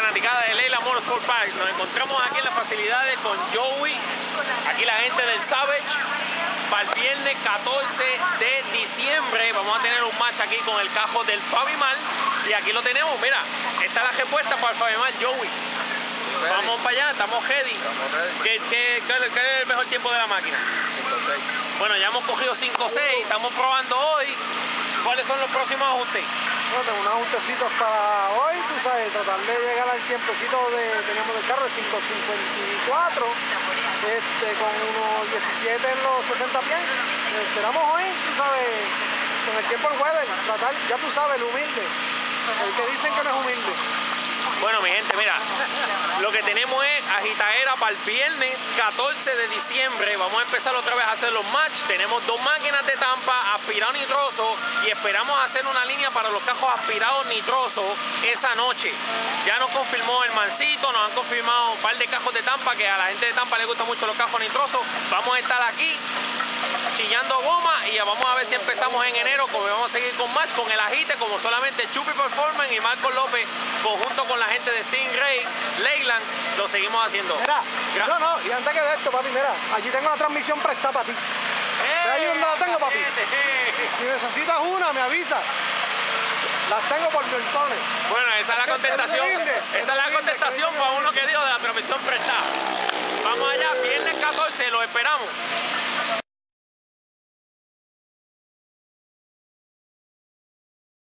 fanaticada de Leila Motorsport Park. Nos encontramos aquí en las facilidades con Joey, aquí la gente del Savage. Para el viernes 14 de diciembre vamos a tener un match aquí con el cajo del Fabimal. Y aquí lo tenemos, mira, está la respuesta para el Fabimal, Joey. Vamos para allá, estamos ready. ¿Qué, qué, qué- qué es el mejor tiempo de la máquina? Bueno, ya hemos cogido 5-6, estamos probando hoy. ¿Cuáles son los próximos ajustes? Bueno, unos ajustecitos para hoy, tú sabes, tratar de llegar al tiempecito de, teníamos del carro de 5.54, este, con unos 17 en los 60 pies. Esperamos hoy, tú sabes, con el tiempo el weather, tratar, ya tú sabes, el humilde, el que dicen que no es humilde. Bueno, mi gente, mira, que tenemos es agitadera para el viernes 14 de diciembre. Vamos a empezar otra vez a hacer los match. Tenemos dos máquinas de tampa, aspirado nitroso, y esperamos hacer una línea para los cajos aspirados nitroso esa noche. Ya nos confirmó el mancito, nos han confirmado un par de cajos de tampa, que a la gente de tampa le gustan mucho los cajos nitrosos. Vamos a estar aquí chillando goma y ya vamos a ver si empezamos en enero como vamos a seguir con match con el agite como solamente Chupi Performance y Marco López conjunto con la gente de Stingray Leyland lo seguimos haciendo Mira, Gra- no, no, y antes que de esto, papi, mira, allí tengo la transmisión prestada para ti. ¡Eh! ahí donde la tengo, papi. Si necesitas una, me avisa. Las tengo por montones. bueno esa es la contestación esa es la contestación para uno que dio de la transmisión prestada vamos allá viernes 14 lo esperamos